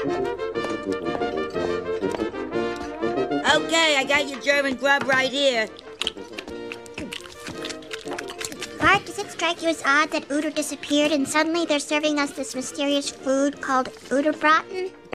Okay, I got your German grub right here. Bart, does it strike you as odd that Uter disappeared and suddenly they're serving us this mysterious food called Udo Uterbraten?